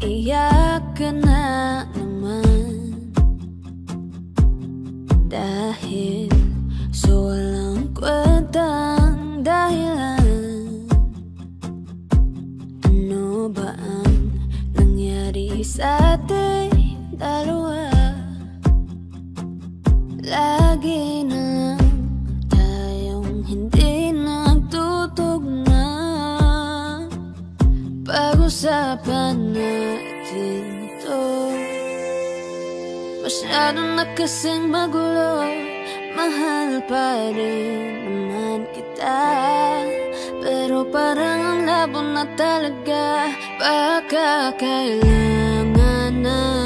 Iiyak ka na naman Dahil sa walang kwentang dahilan Ano ba ang nangyari sa ating dalawa? Lagi na lang tayong hindi nagtutugma Pag-usapan Masyado na kasing magulo. Mahal pa rin naman kita. Pero parang ang labo na talaga. Baka kailangan na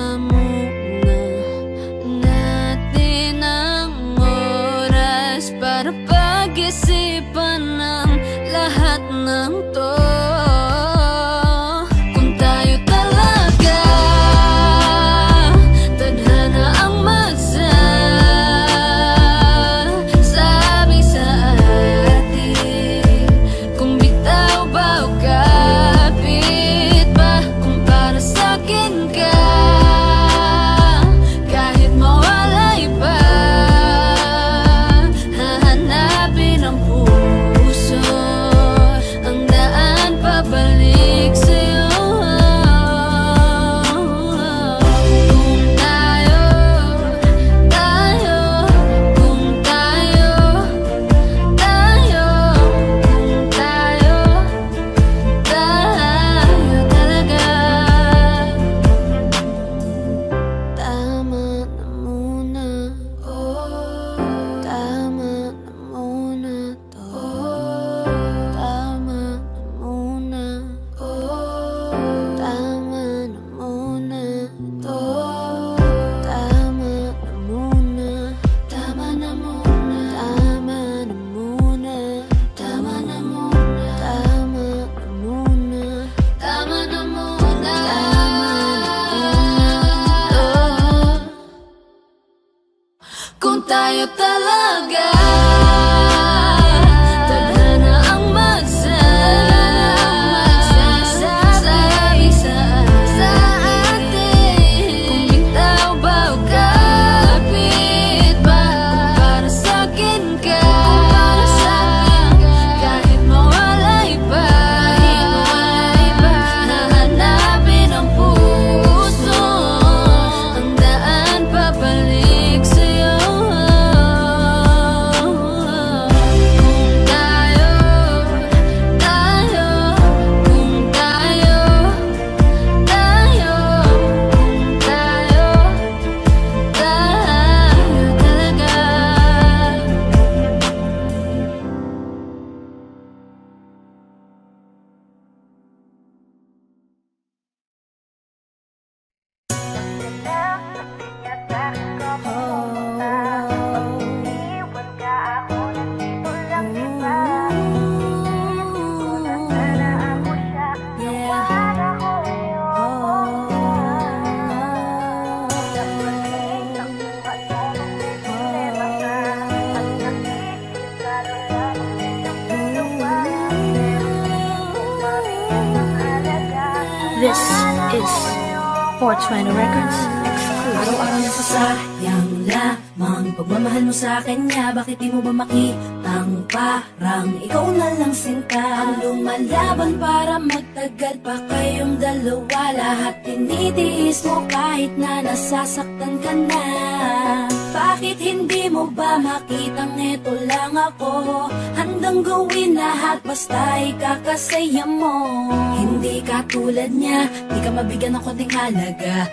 mabigyan ng konting halaga.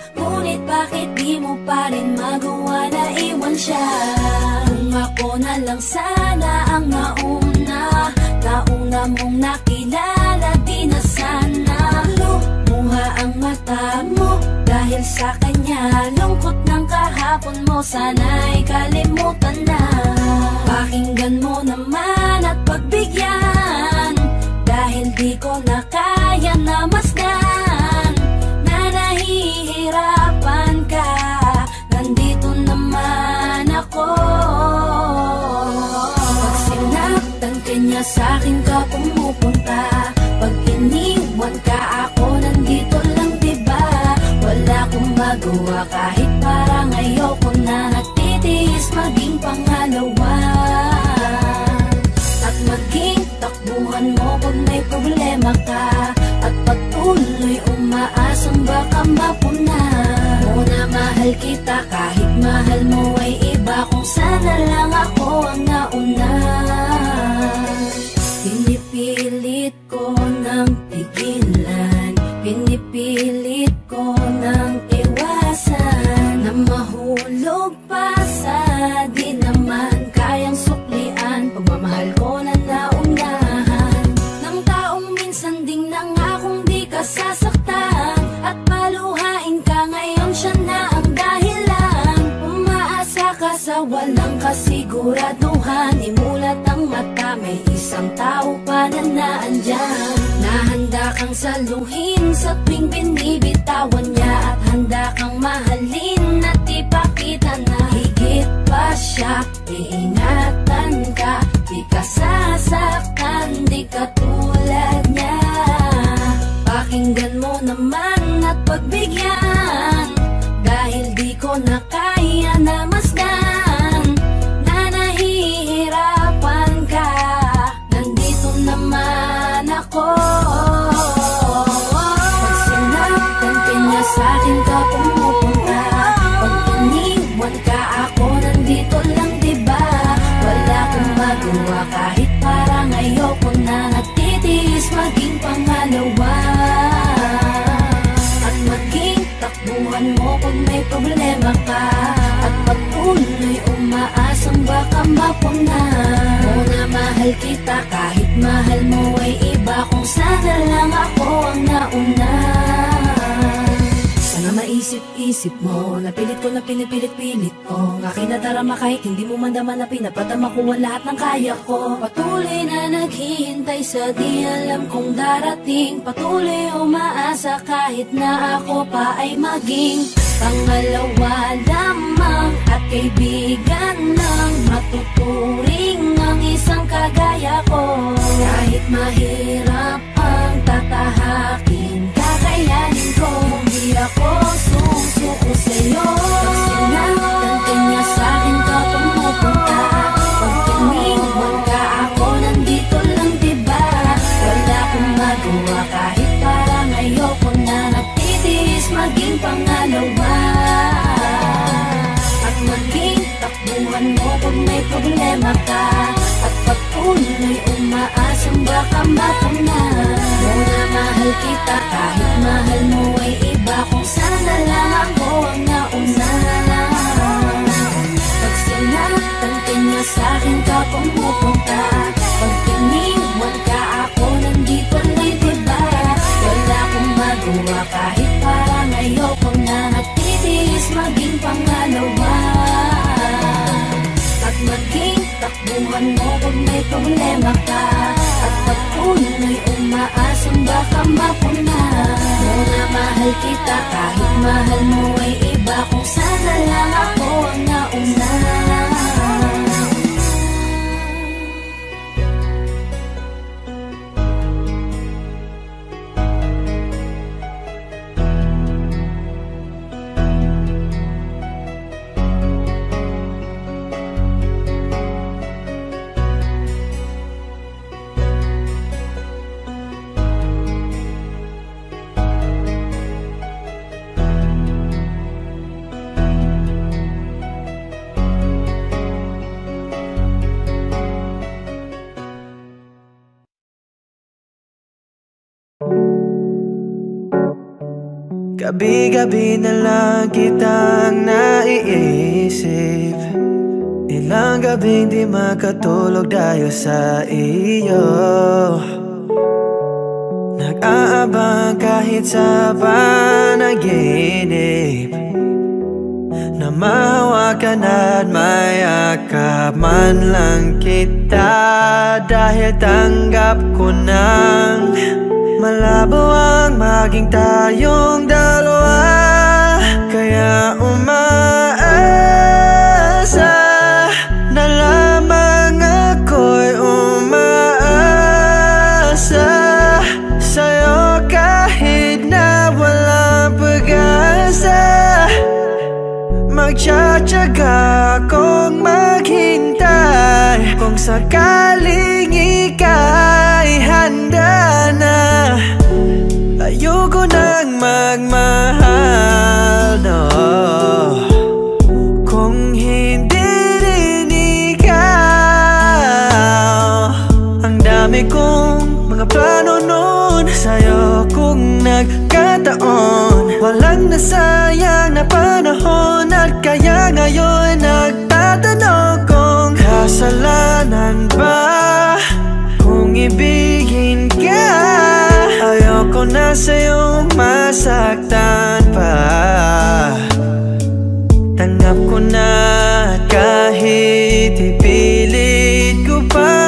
Takbuhan mo pag may problema ka At patuloy umaasang baka mapuna Muna mahal kita kahit mahal mo ay iba Kung sana lang ako ang nauna kasiguraduhan Imulat ang mata, may isang tao pa na naandyan. Nahanda kang saluhin sa tuwing binibitawan niya At handa kang mahalin at ipakita na. Higit pa siya Iingatan ka, di ka sasaktan, problema ka. At patuloy umaasang baka mapuna Muna mahal kita kahit mahal mo ay iba. Kung sana lang ako ang nauna sana maisip-isip mo Napilit ko na pinipilit-pilit ko Ang aking nadarama kahit hindi mo man naman na pinapatama ko ang lahat ng kaya ko. Patuloy na naghihintay sa di alam kong darating. Patuloy umaasa kahit na ako pa ay maging Pangalawa lamang at kaibigan ng matuturing ang isang kagaya ko. Kahit mahirap ang tatahakin Ko Hindi ako susuko sa'yo. Pag baka mapuna Muna mahal kita kahit mahal mo ay iba. Kung sana lang ako ang nauna Pag sinaktan ka niya sa'kin ka pumupunta. Pag iniwan ka ako nandito lang diba? Wala akong magawa kahit parang ayoko na Natitiis maging pangalawa. At maging takbuhan mo pag may problema ka. At patuloy umaasang baka mapuna Muna mahal kita kahit mahal mo ay iba. Kung sana lang ako ang nauna Gabi-gabi na lang kitang naiisip. Ilang gabing di makatulog dahil sa iyo. Nag-aabang kahit sa panaginip. Na mahawakan at mayakap man lang kita. Dahil tanggap ko nang Malabo ang maging tayong dalawa. Kaya umaasa Na lamang ako'y umaasa Sa'yo kahit na walang pag-asa. Magtsatsaga akong maghintay Kung sakaling ikaw handa na. Ayoko nang magmahal no. Kung hindi rin ikaw Ang dami kong mga plano noon Sa'yo kung nagkataon. Walang nasayang na panahon At kaya ngayon nagtatanong Kung kasalanan ba Kung ibig Ayoko na sa'yong masaktan pa. Tanggap ko na kahit ipilit ko pa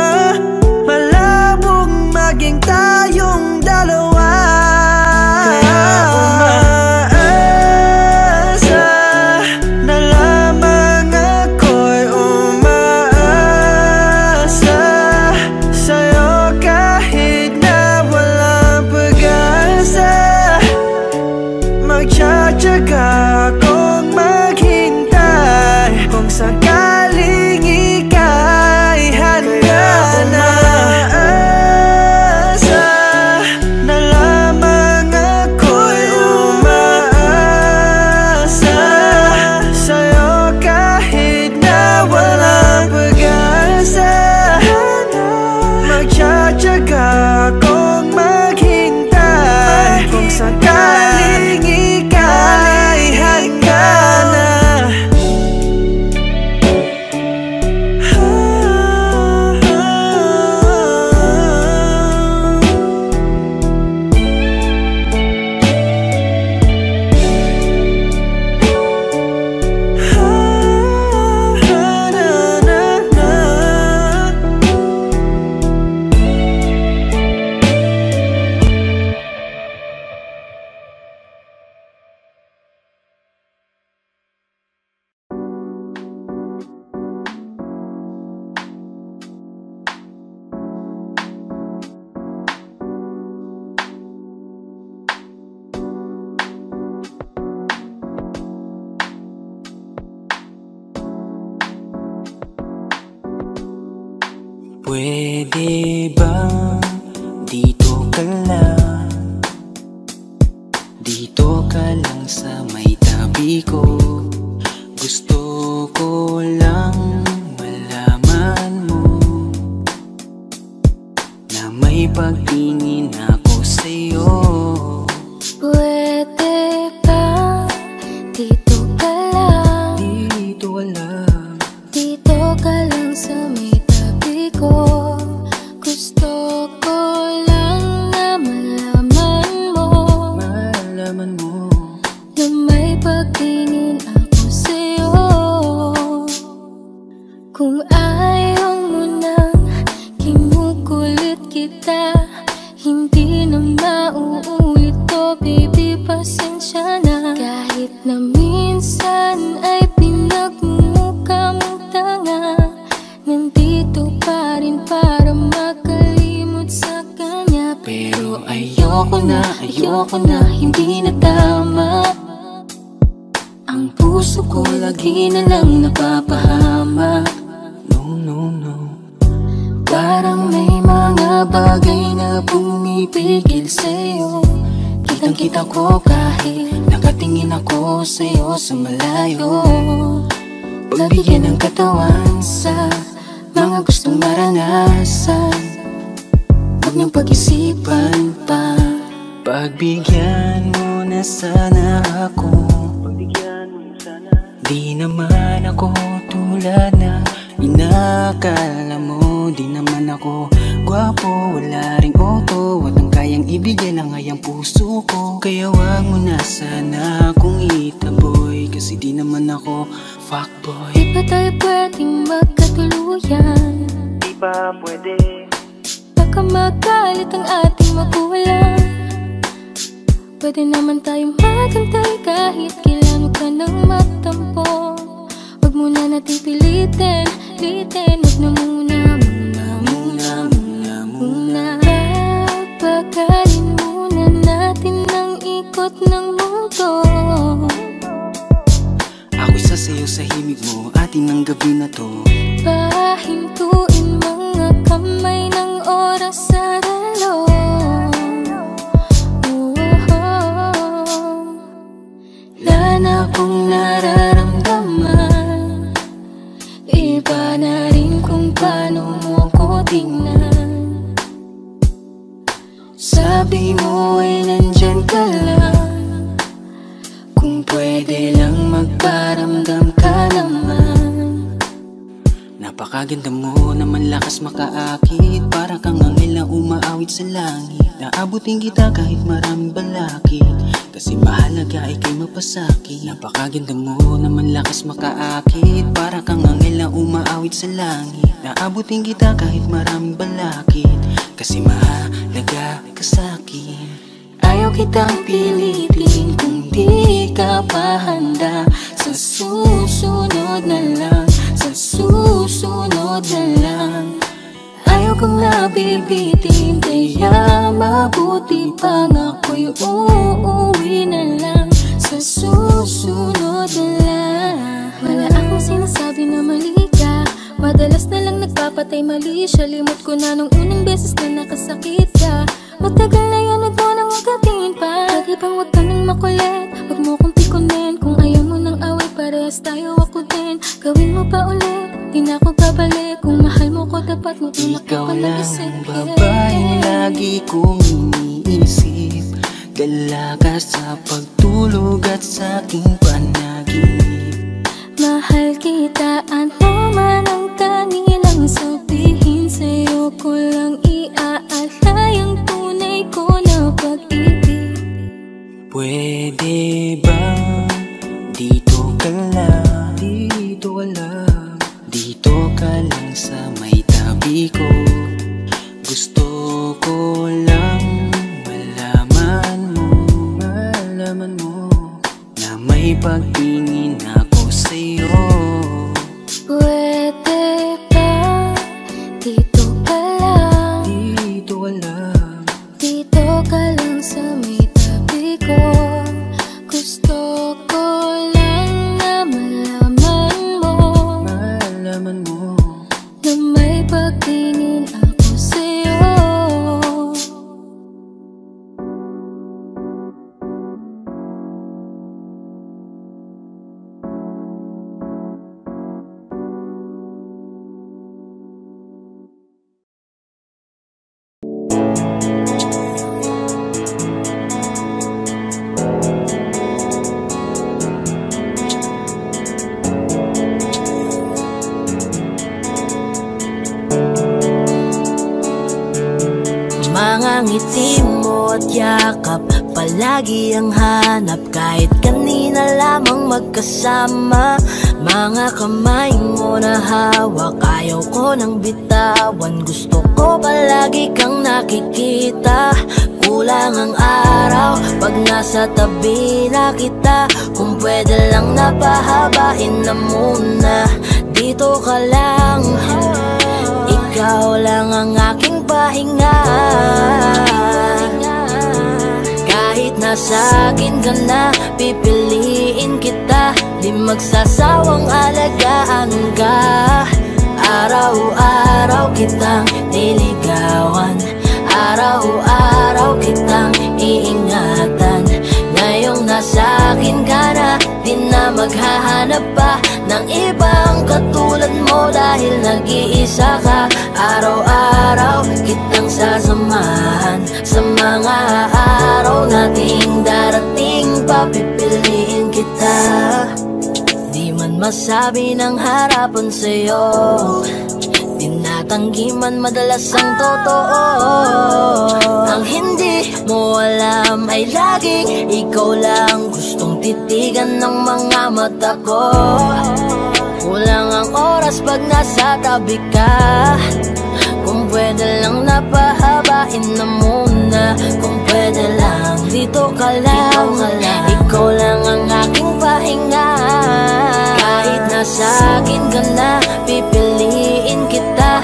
but Sabi mo ay nandyan ka lang. Kung pwede lang magparamdam ka naman. Napakaganda mo naman lakas makaakit. Para kang angel na umaawit sa langit. Naabutin kita kahit maraming balakid. Kasi mahalaga ay kay mapasakit. Napakaganda mo naman lakas makaakit. Para kang angel na umaawit sa langit. Naabutin kita kahit maraming balakid Kasi mahalaga ka sa'kin Ayaw kitang pilitin kung di ka pa handa. Sa susunod na lang, sa susunod na lang. Ayaw kong nabibitin Kaya mabuti pang ako'y uuwi na lang. Sa susunod na lang. Wala akong sinasabi na mali Madalas na lang nagpapatay mali siya. Limot ko na nung unang beses na nakasakit ka. Matagal na yan, huwag mo nang magatingin pa. Pwede bang huwag ka nang makulit. Huwag mo kong pikunin. Kung ayaw mo nang away, parehas tayo ako din. Gawin mo pa ulit, di na ako babalik. Kung mahal mo ko, dapat mo una ka Ikaw pa lang nag-isip ang babaeng lagi kong iniisip? Dalaga sa pagtulog at sa aking panaginip Mahal kita, ano man ang kanilang sabihin. Sa'yo ko lang iaalay ang tunay ko na pag-ibig. Pwede ba? Dito ka lang, dito ka lang. Dito ka lang sa may tabi ko. Gusto ko lang malaman mo, malaman mo Na may pagtingin ako sa'yo Pwede ngiti mo at yakap Palagi ang hanap. Kahit kanina lamang magkasama Mga kamay mo na hawak Ayaw ko nang bitawan Gusto ko palagi kang nakikita. Kulang ang araw Pag nasa tabi na kita. Kung pwede lang napahabain na muna Dito ka lang. Ikaw lang ang aking pahinga Kahit nasa akin ka na Pipiliin kita. Di magsasawang alagaan ka Araw-araw kitang niligawan. Araw-araw kitang iingatan. Ngayong nasa akin ka na Di na maghahanap pa Ng ibang katulad Dahil nag-iisa ka. Araw-araw kitang sasamahan. Sa mga araw nating darating Papipiliin kita. Di man masabi ng harapan sa'yo. Tinatanggi man madalas ang totoo. Ang hindi mo alam ay laging Ikaw lang gustong titigan ng mga mata ko Kulang ang oras pag nasa tabi ka. Kung pwede lang napahabain na muna. Kung pwede lang dito ka lang. Ikaw lang ang aking pahinga. Kahit nasa akin ka na Pipiliin kita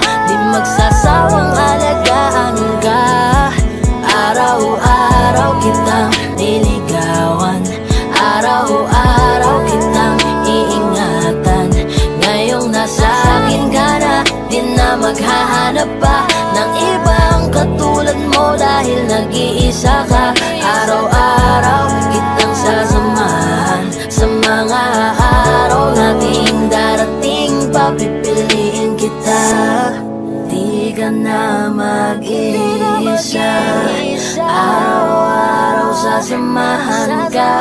mag-isa Araw-araw sasamahan ka.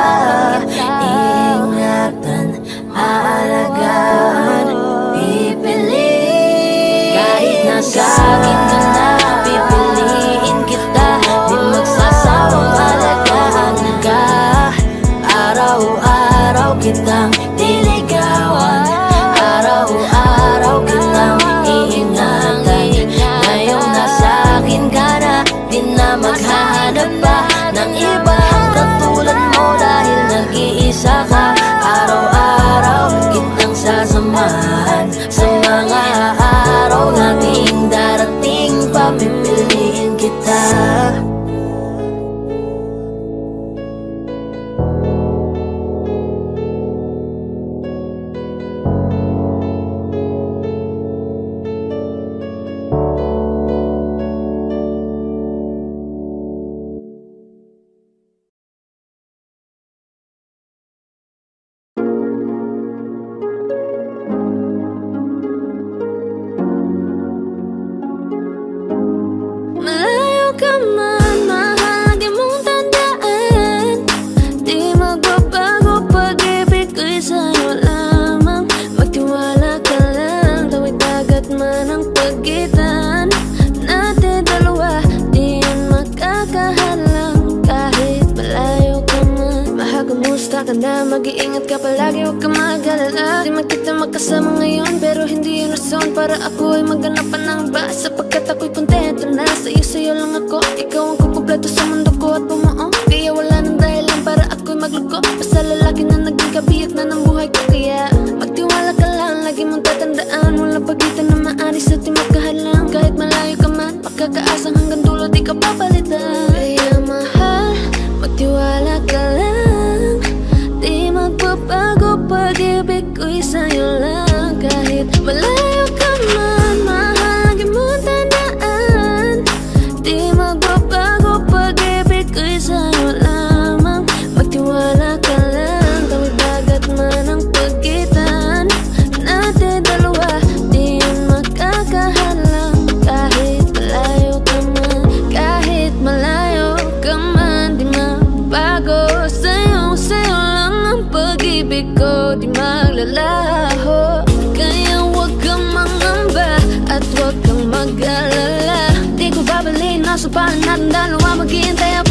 Babalik Nasa palan natin dalawa Maghihintay ako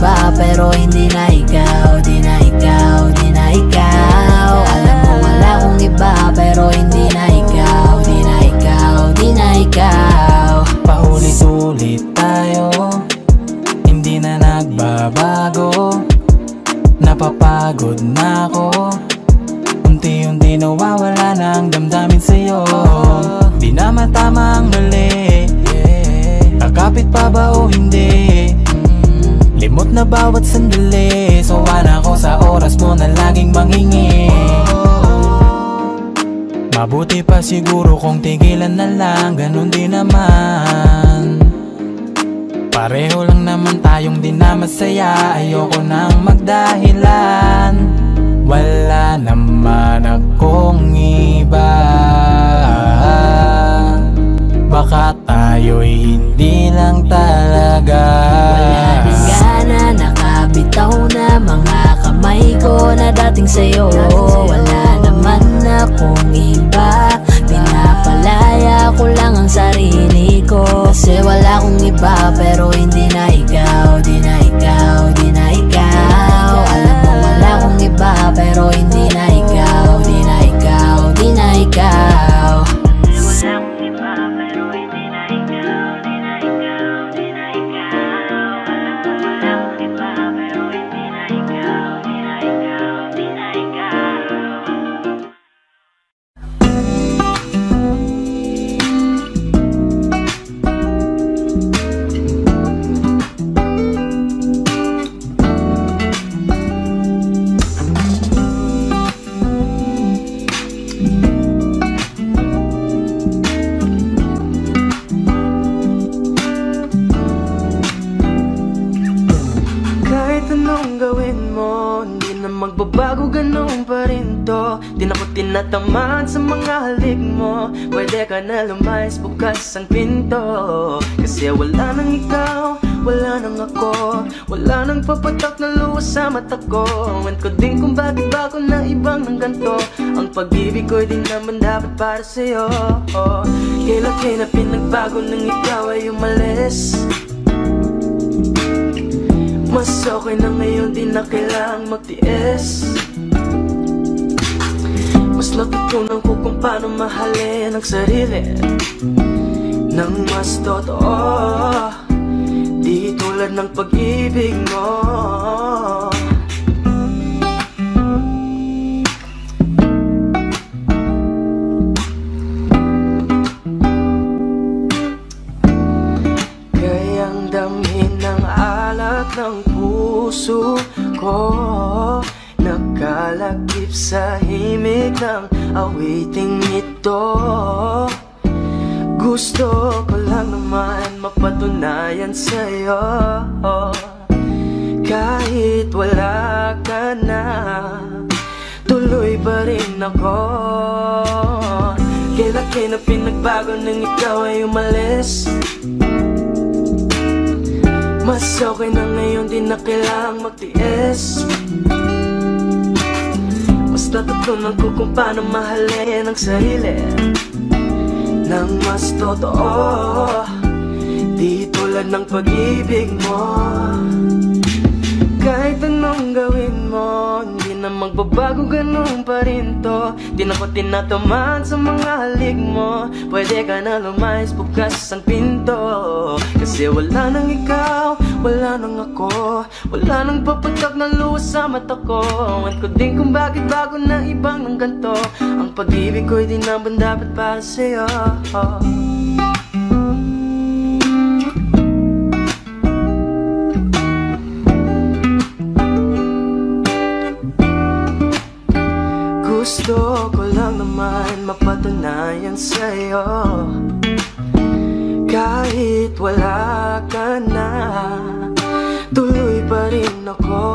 iba pero hindi na ikaw Di na ikaw, di na ikaw. Alam mo wala akong iba pero hindi na ikaw Di na ikaw, di na ikaw. Paulit-ulit tayo Hindi na nagbabago. Napapagod na ako bawat sandali. Sawa na ako sa oras mo na laging manghingi. Mabuti pa siguro kung tigilan na lang Ganon din naman. Pareho lang naman tayong di na masaya Ayoko nang magdahilan. Wala naman akong iba. Baka tayo'y hindi lang talaga nakabitaw na mga kamay ko na dating sa'yo. Wala naman akong iba. Pinapalaya ko lang ang sarili ko. Kasi wala akong iba pero hindi na ikaw Di na ikaw, di na ikaw. Alam mo wala akong iba pero hindi na ikaw Di na ikaw, di na ikaw para sa'yo. Kailan kayo na pinagbago nang ikaw ay umalis? Mas okay na ngayon di na kailangang magtiis. Mas natutunan ko kung paano mahalin ang sarili Nang mas totoo. Di tulad ng pag-ibig mo naman mapatunayan sa'yo. Kahit wala ka na Tuloy pa rin ako. Kailan kayo na pinagbago nang ikaw ay umalis? Mas okay na ngayon di na kailangang magtiis. Mas natutunan ko kung paano mahalin ang sarili. Nang mas totoo tulad ng pag-ibig mo. Kahit anong gawin mo Hindi na magbabago ganun pa rin to. Di na ko tinatamaan sa mga halik mo. Pwede ka na lumayas bukas ang pinto. Kasi wala nang ikaw, wala nang ako. Wala nang papatak na luwas sa mata ko. Ewan ko din kung bakit bago na ibang ng ganto. Ang pag-ibig ko'y di naman dapat para sa'yo Gusto ko lang naman mapatunayan sa'yo. Kahit wala ka na Tuloy pa rin ako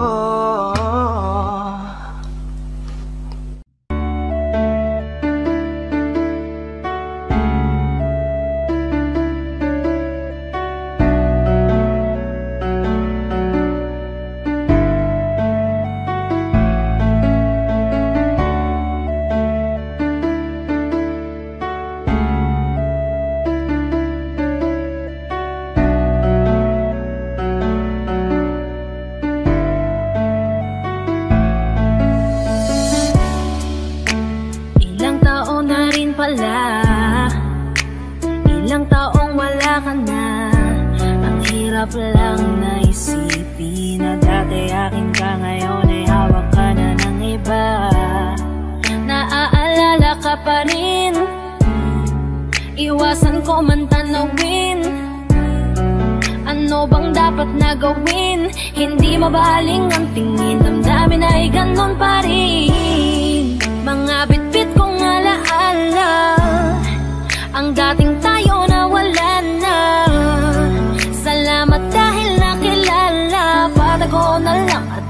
Mahirap lang na isipin Na dati akin ka ngayon ay hawak ka na ng iba. Naaalala ka pa rin. Iwasan ko man tanawin. Ano bang dapat na gawin? Hindi mabaling ang tingin. Damdamin ay ganon pa rin. Mga bitbit kong alaala Ang dating tayo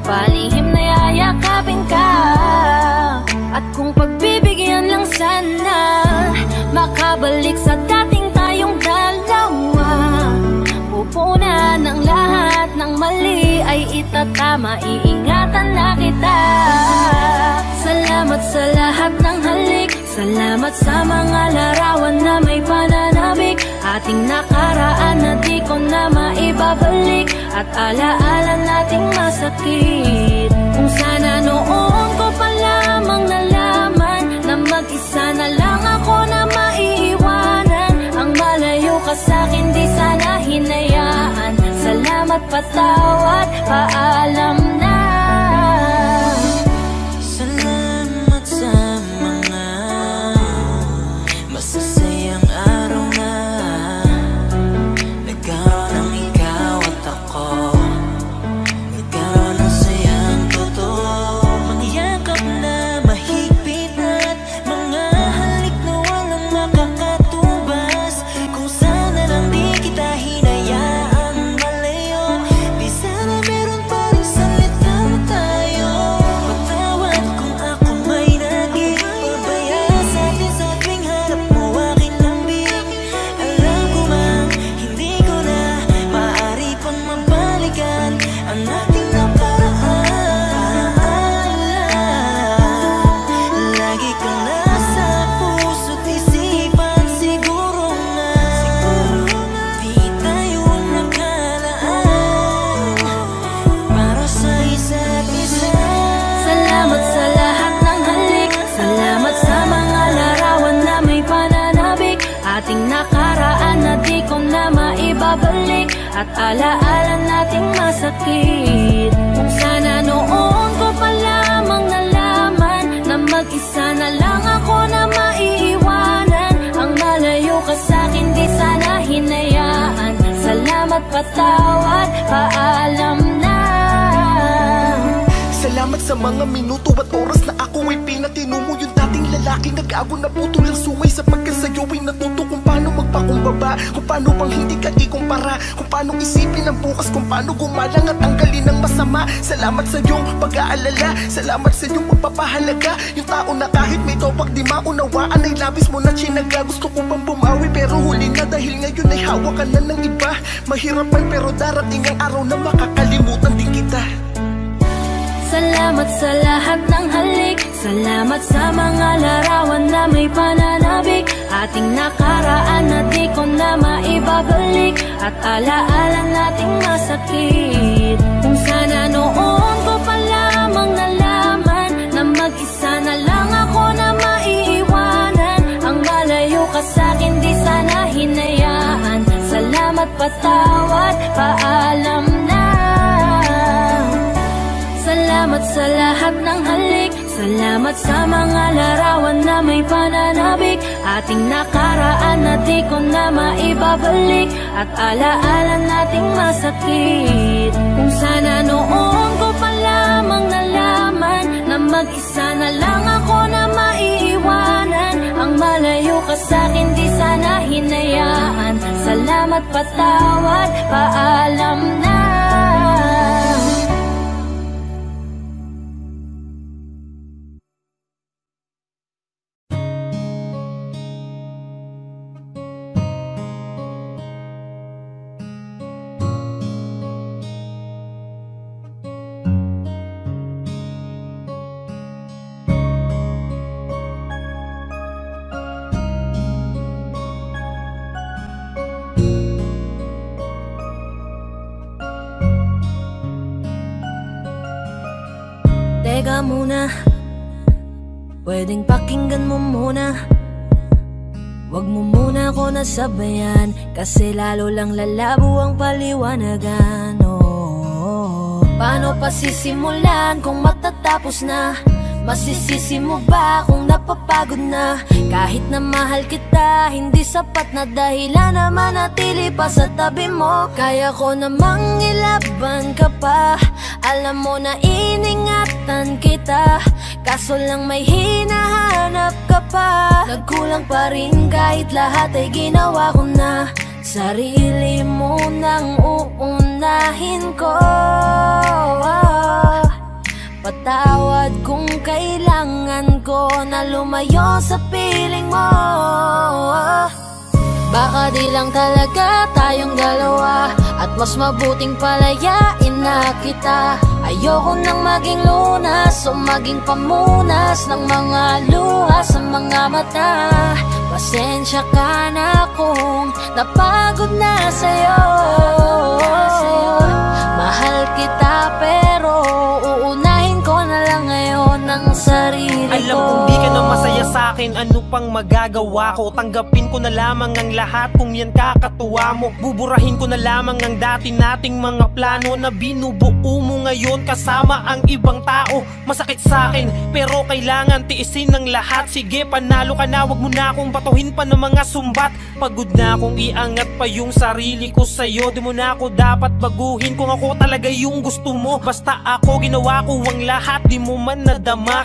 palihim na yayakapin ka. At kung pagbibigyan lang sana Makabalik sa dating tayong dalawa. Pupunan ng lahat ng mali ay itatama Iingatan na kita. Salamat sa lahat ng halik Salamat sa mga larawan na may pananabik Ating nakaraan na di ko na maibabalik. At alaala nating masakit. Kung sana noon ko pa lamang nalaman Na mag-isa na lang ako na maiiwanan. Ang malayo ka sa'kin di sana hinayaan. Salamat patawad, paalam na Ating nakaraan na di ko na maibabalik. At alaala nating masakit. Kung sana noon ko pa lamang nalaman Na mag-isa na lang ako na maiiwanan. Ang malayo ka sa'kin di sana hinayaan. Salamat patawad, paalam na. Salamat sa mga minuto at oras na ako ay pinatino mo. Yung dating lalaki nag-ago na puto lang sungay Sapagkat sa'yo ay natuto magpakumbaba Kung paano pang hindi ka ikumpara Kung paano isipin ang bukas Kung paano gumalang at tanggalin ang masama. Salamat sa iyong pag-aalala Salamat sa iyong pagpapahalaga. Yung tao na kahit may topak di maunawaan Ay labis mo na chinaga Gusto ko pang bumawi pero huli na Dahil ngayon ay hawak ka na ng iba. Mahirapan pero darating ang araw na makakalimutan din kita Salamat sa lahat ng halik. Salamat sa mga larawan na may pananabik. Ating nakaraan na di ko na maibabalik. At alaala nating masakit. Kung sana noon ko pa lamang nalaman Na mag-isa na lang ako na maiiwanan. Ang malayo ka sa'kin di sana hinayaan. Salamat patawad, paalam na Salamat sa lahat ng halik. Salamat sa mga larawan na may pananabik. Ating nakaraan na di ko na maibabalik. At alaala nating masakit. Kung sana noon ko pa lamang nalaman Na mag-isa na lang ako na maiiwanan. Ang malayo ka sa'kin di sana hinayaan. Salamat patawad, paalam na nasabayan Kasi lalo lang lalabo ang paliwanagan oh, Paano pa sisimulan kung matatapos na? Masisisi mo ba kung napapagod na? Kahit na mahal kita, hindi sapat na dahilan na manatili pa sa tabi mo. Kaya ko namang ilaban ka pa. Alam mo na iningatan kita. Kaso lang may hinahanap ka pa. Nagkulang pa rin kahit lahat ay ginawa ko na. Sarili mo nang uunahin ko Patawad kung kailangan ko na lumayo sa piling mo. Baka di lang talaga tayong dalawa At mas mabuting palayain na kita. Ayoko nang maging lunas o maging pamunas Ng mga luha sa mga mata. Pasensya ka na kung napagod na sa'yo sarili ko. Alam kong di ka na masaya sa akin. Ano pang magagawa ko? Tanggapin ko na lamang ang lahat. Kung yan kakatuwa mo Buburahin ko na lamang ang dati nating mga plano Na binubuo mo ngayon Kasama ang ibang tao. Masakit sa akin Pero kailangan tiisin ng lahat. Sige panalo ka na. Huwag mo na akong batuhin pa ng mga sumbat. Pagod na akong iangat pa yung sarili ko sa'yo. Di mo na ako dapat baguhin Kung ako talaga yung gusto mo. Basta ako ginawa ko ang lahat. Di mo man nadama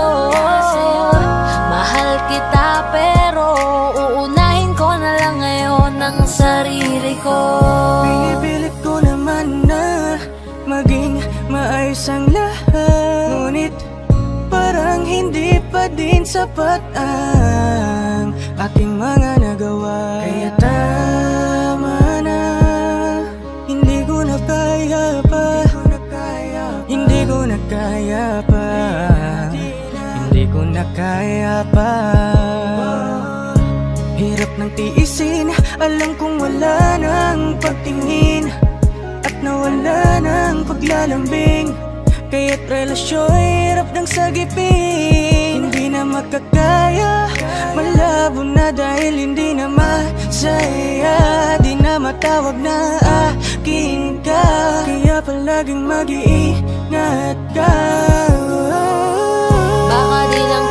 sarili ko. Pinipilit ko naman na maging maayos ang lahat. Ngunit parang hindi pa din sapat ang ating mga nagawa. Kaya tama na, hindi ko na kaya pa. Hindi ko na kaya pa. Hindi ko na kaya pa Hirap ng tiisin Alam kong wala nang pagtingin. At nawala ng paglalambing Kaya't relasyon hirap ng sagipin. Hindi na makakaya Malabo na dahil hindi na masaya. Di na matawag na akin ka Kaya palaging mag-iingat ka. Baka di lang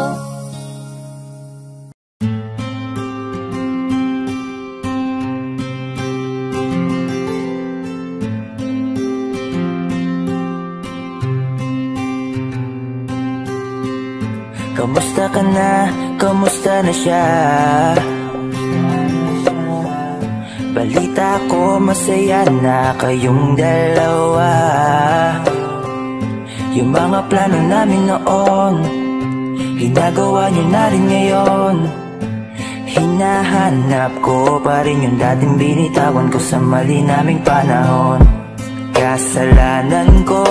Kamusta ka na? Kamusta na siya? Balita ko masaya na kayong dalawa Yung mga plano namin noon Ginagawa niyo na rin ngayon Hinahanap ko pa rin yung dating binitawan ko sa mali naming panahon Kasalanan ko,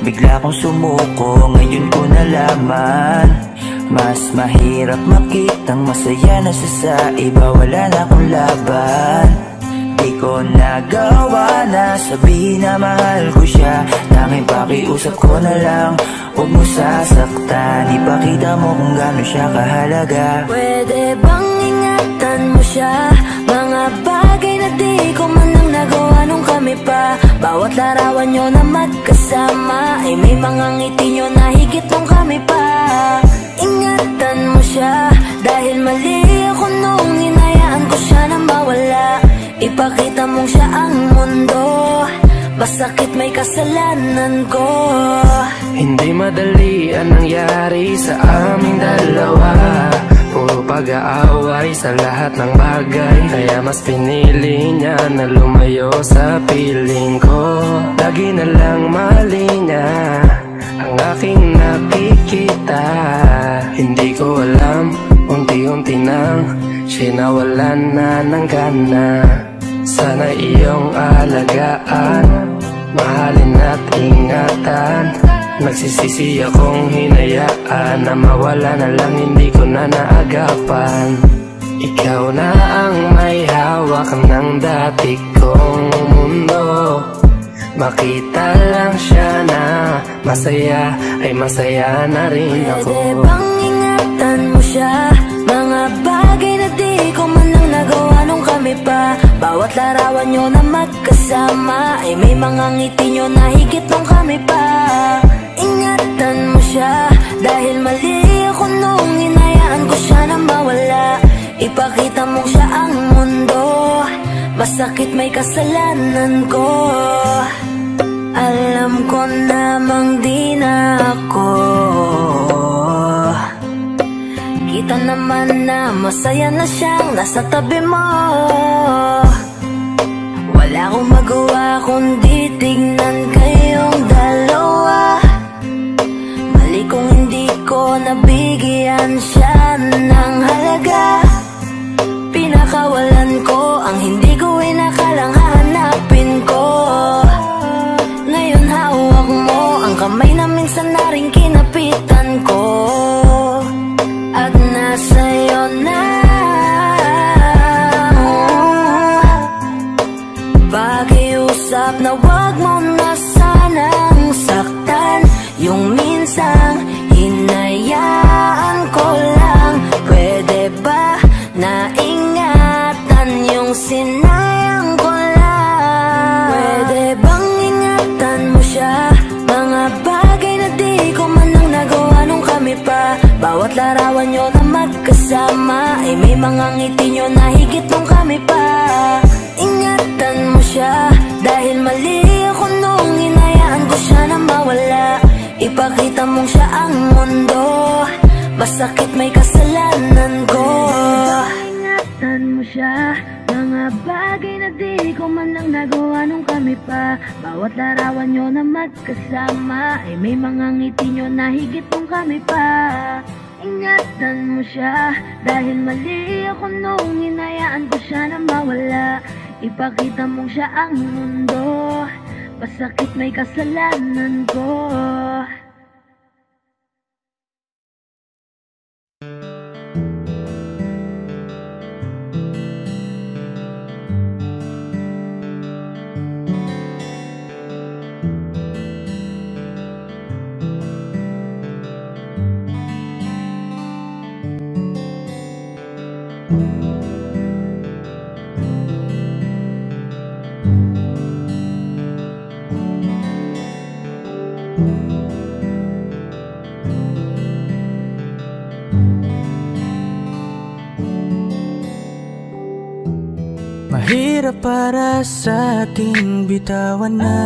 bigla kong sumuko Ngayon ko nalaman Mas mahirap makitang masaya na siya sa iba. Wala na akong laban. Di ko nagawa na sabihin na mahal ko siya. Tanging pakiusap ko na lang Huwag mo sasaktan. Ipakita mo kung gano'n siya kahalaga. Pwede bang ingatan mo siya? Mga bagay na di ko man lang nagawa nung kami pa. Bawat larawan nyo na magkasama Ay may mga ngiti nyo Ipakita mong siya ang mundo. Masakit may kasalanan ko. Hindi madali ang nangyari sa aming dalawa. Puro pag-aaway sa lahat ng bagay. Kaya mas pinili niya na lumayo sa piling ko. Lagi na lang mali niya ang aking nakikita. Hindi ko alam, unti-unti nang Sinawalan na ng gana Sana iyong alagaan Mahalin at ingatan. Nagsisisi akong hinayaan Na mawala na lang hindi ko na naagapan. Ikaw na ang may hawak ng dati kong mundo. Makita lang siya na masaya Ay masaya na rin ako. Pwede bang ingatan mo siya? Mga bagay na di ko man lang nagawa nung kami pa Bawat larawan nyo na magkasama Ay may mga ngiti nyo na higit nung kami pa. Ingatan mo siya Dahil mali ako nung hinayaan ko siya na mawala. Ipakita mong siya ang mundo Masakit may kasalanan ko. Alam ko namang di na ako Kita naman na masaya na siyang nasa tabi mo. Wala akong magawa kundi tignan kayong dalawa. Mali kung hindi ko nabigyan siya ng halaga. Pinakawalan ko ang hindi Ay may mga ngiti nyo na higit nung kami pa. Ingatan mo siya Dahil mali ako nung hinayaan ko siya na mawala. Ipakita mong siya ang mundo Masakit may kasalanan ko. Ingatan mo siya Mga bagay na di ko man lang nagawa nung kami pa. Bawat larawan nyo na magkasama Ay may mga ngiti nyo na higit nung kami pa Ingatan mo siya. Dahil mali ako nung hinayaan ko siya na mawala. Ipakita mong siya ang mundo. Masakit may kasalanan ko Mahirap para sa ating bitawan na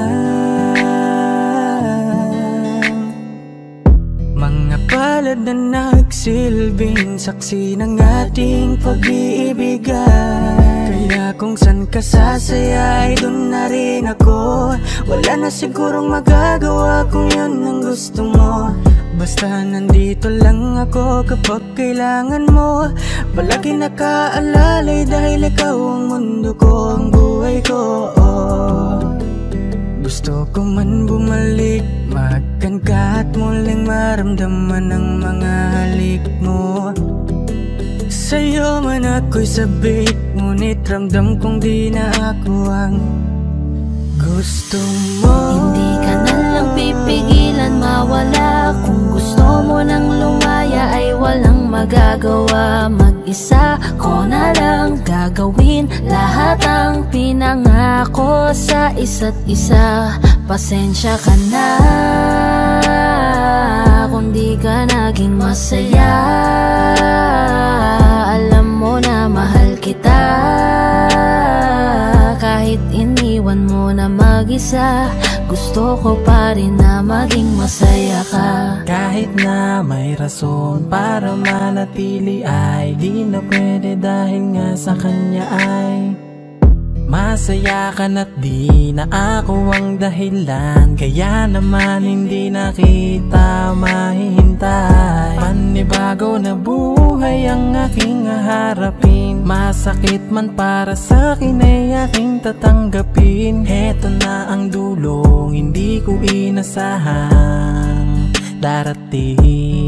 Mga palad na nagsilbing saksi ng ating pag-iibigan Kaya kung san ka sasaya ay dun na rin ako. Wala na sigurong magagawa kung yun ang gusto mo Basta nandito lang ako kapag kailangan mo. Palagi nakaalalay dahil ikaw ang mundo ko, ang buhay ko. Gusto ko man bumalik, magkan ka at muling maramdaman ang mga halik mo. Sa'yo man ako'y sabik Ngunit ramdam kong di na ako ang gusto mo? Hindi ka na lang pipigilan mawala. Kung gusto mo nang lumaya ay walang magagawa. Mag-isa ko na lang gagawin Lahat ang pinangako sa isa't isa. Pasensya ka na Kung di ka naging masaya. Alam mo na mahal kita Kahit iniwan mo na mag-isa Gusto ko pa rin na maging masaya ka. Kahit na may rason para manatili ay Di na pwede dahil nga sa kanya ay Masaya ka na't di na ako ang dahilan. Kaya naman hindi na kita mahihintay. Panibago na buhay ang aking haharapin. Masakit man para sa akin ay aking tatanggapin. Heto na ang dulong hindi ko inasahang darating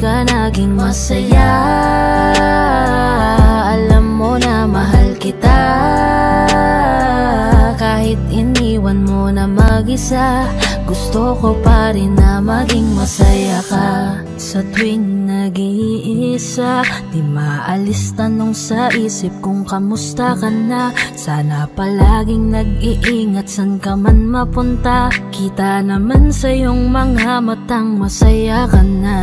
ka naging masaya. Alam mo na mahal kita. Kahit iniwan mo na mag-isa Gusto ko pa rin na maging masaya ka. Sa tuwing nag-iisa Di maalis tanong sa isip kung kamusta ka na. Sana palaging nag-iingat san ka man mapunta. Kita naman sa iyong mga matang masaya ka na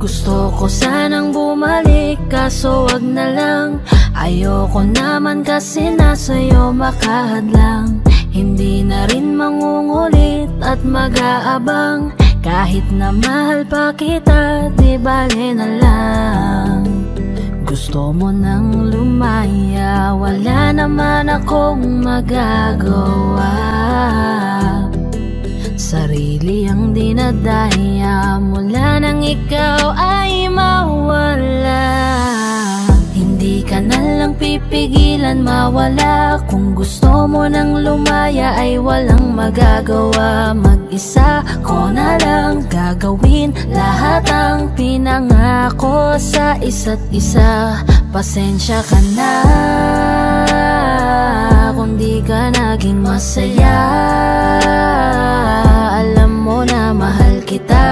gusto ko sanang bumalik kaso wag na lang. Ayoko naman kasi nasa'yo makahadlang. Hindi na rin mangungulit at mag-aabang. Kahit na mahal pa kita, di bale na lang. Gusto mo nang lumaya, wala naman akong magagawa Sarili ang dinadaya mula nang ikaw ay mawala. Hindi ka na lang pipigilan mawala. Kung gusto mo nang lumaya ay walang magagawa. Mag-isa ko na lang gagawin Lahat ang pinangako sa isa't isa. Pasensya ka na Kung di ka naging masaya kita.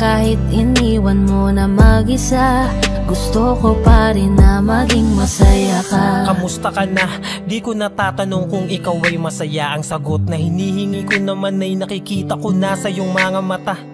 Kahit iniwan mo na mag-isa Gusto ko pa rin na maging masaya ka. Kamusta ka na? Di ko natatanong kung ikaw ay masaya. Ang sagot na hinihingi ko naman ay nakikita ko na sa iyong mga mata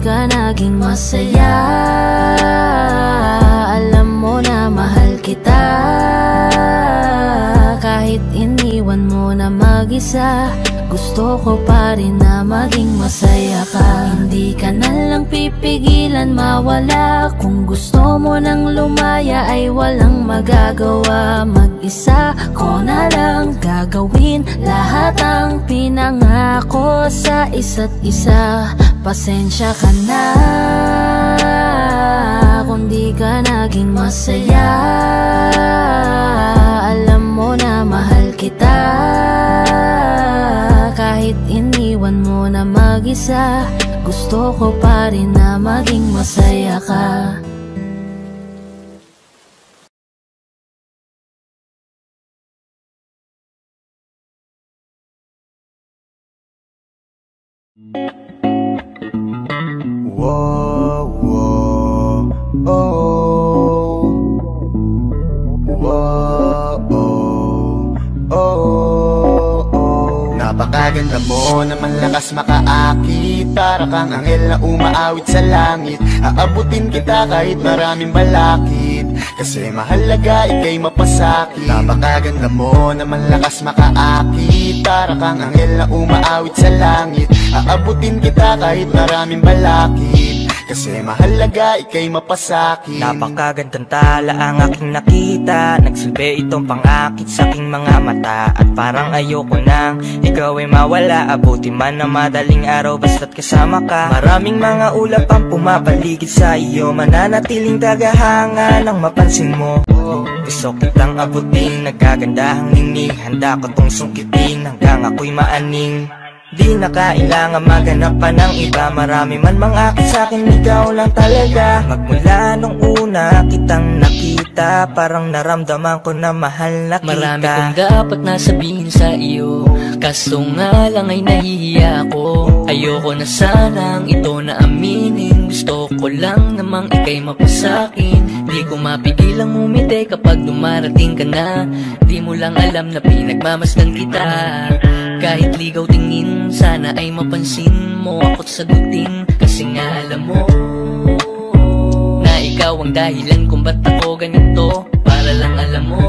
ka naging masaya. Alam mo na mahal kita mag-isa. Gusto ko pa rin na maging masaya ka. Hindi ka na lang pipigilan mawala. Kung gusto mo nang lumaya ay walang magagawa. Mag-isa ko na lang gagawin Lahat ang pinangako sa isa't isa. Pasensya ka na kung di ka naging masaya Kahit iniwan mo na mag-isa Gusto ko pa rin na maging masaya ka. Whoa, Napakaganda mo naman lakas makaakit. Para kang anghel na umaawit sa langit. Aabutin kita kahit maraming balakid. Kasi mahalaga ikay mapasakit. Napakaganda mo naman lakas makaakit. Para kang anghel na umaawit sa langit. Aabutin kita kahit maraming balakid kasi mahalaga ikay mapasakit. Napakagandang tala ang aking nakita. Nagsilbi itong pangakit sa aking mga mata. At parang ayoko nang ikaw ay mawala. Abuti man na madaling araw basta't kasama ka. Maraming mga ulap ang pumapaligid sa iyo. Mananatiling tagahanga nang mapansin mo. Gusto kitang abutin, nagkagandahang ningning. Handa ko tong sungkitin hanggang ako'y maaning Di na kailangan maghanap pa ng iba. Marami man mga akit sa'kin, ikaw lang talaga. Magmula nung una kitang nakita. Parang naramdaman ko na mahal na kita. Marami kong dapat nasabihin sa iyo. Kaso nga lang ay nahihiya ako. Ayoko na sanang ito na aminin. Gusto ko lang namang ikay mapasakin. Di ko mapigilang umiti kapag dumarating ka na. Di mo lang alam na pinagmamasdan kita Kahit ligaw tingin sana ay mapansin mo Ako't sagutin kasi nga alam mo Na ikaw ang dahilan kung ba't ako ganito. Para lang alam mo